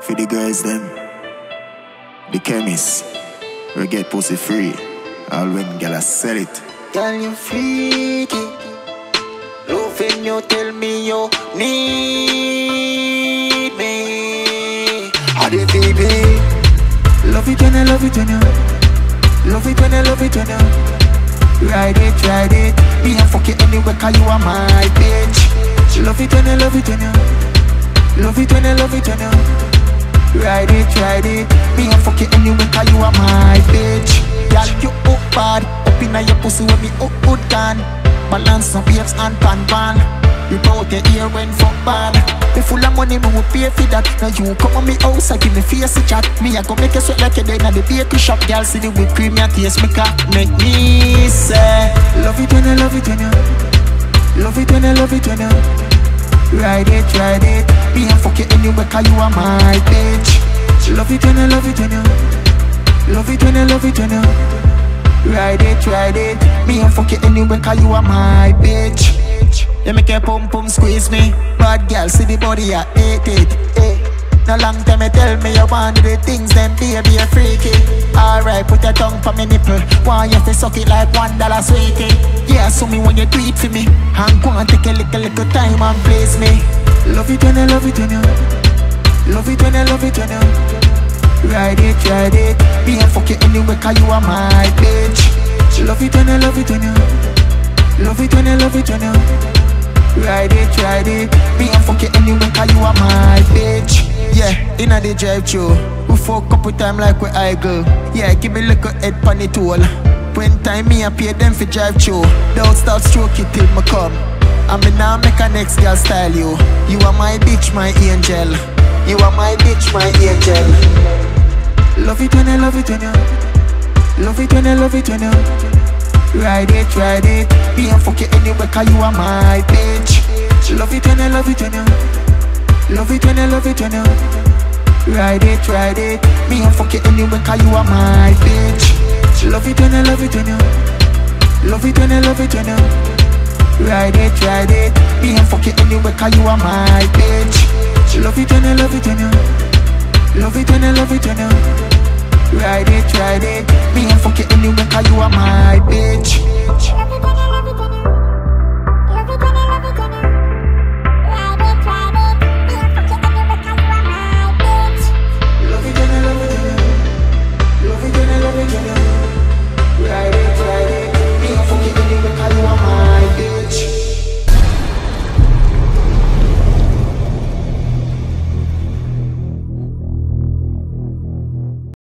For the girls them, the chemist, we get pussy free. All when gala sell it. Girl, you freaky. Loving you, tell me you need me. How do baby? Love it when I love it when you Love it when I love it when you Ride it, ride it Me and fuck you anywhere cause you are my bitch Love it when I love it when you Love it when I love it when you Ride it, ride it. Me and fuck you anywhere cause you are my bitch. Girl, you up bad. Up inna your pussy when me up good gone Balance some babes and pan pan. You out your ear when fuck bad. Me full of money, me will pay for that. Now you come on me house, I give me face a chat. Me I go make you sweat like you dead Now the bakery shop. Girl, see the whipped cream, your taste me cock Make me say Love it when I love it when you Love it when I love it when you. Ride it, ride it Me and fuck you anywhere cause you are my bitch. Love it when I love it when you Love it when I love it when you. Ride it, ride it. Me and fuck you anywhere cause you are my bitch. You make your pum pum squeeze me. Bad girl see the body I hate it. No long time you tell me you want the things Then baby you freaky. Alright put your tongue for me nipple. Want you to suck it like one dollar sweetie? Yeah so me when you do it for me. And go and take a little little time and please me. Love it when I love it when you Love it when I love it when you Ride it, ride it. Me and fuck you anywhere cause you are my bitch. Love it when I love it when you Love it when I love it when you Ride it, ride it. Me and fuck you anywhere Inna the drive through. We fuck couple time like we idle. Yeah, give me little head pon the toll When time me I pay them for drive through. Don't stop stroke it till me come. And me now make a next girl style you. You are my bitch, my angel. You are my bitch, my angel. Love it when I love it when you. Love it when I love it when you. Ride it, ride it. Me and fuck you anywhere cause you are my bitch. Love it when I love it when you. Love it when I love it when you Ride it, ride it. Me and fuck you anywhere cause you are my bitch. Love it when I love it when you Love it when I love it when you Ride it, ride it. Me and fuck you anywhere cause you are my bitch. Love it when I love it when you Love it when I love it when you Ride it, ride it. Me and fuck you anywhere cause you are my bitch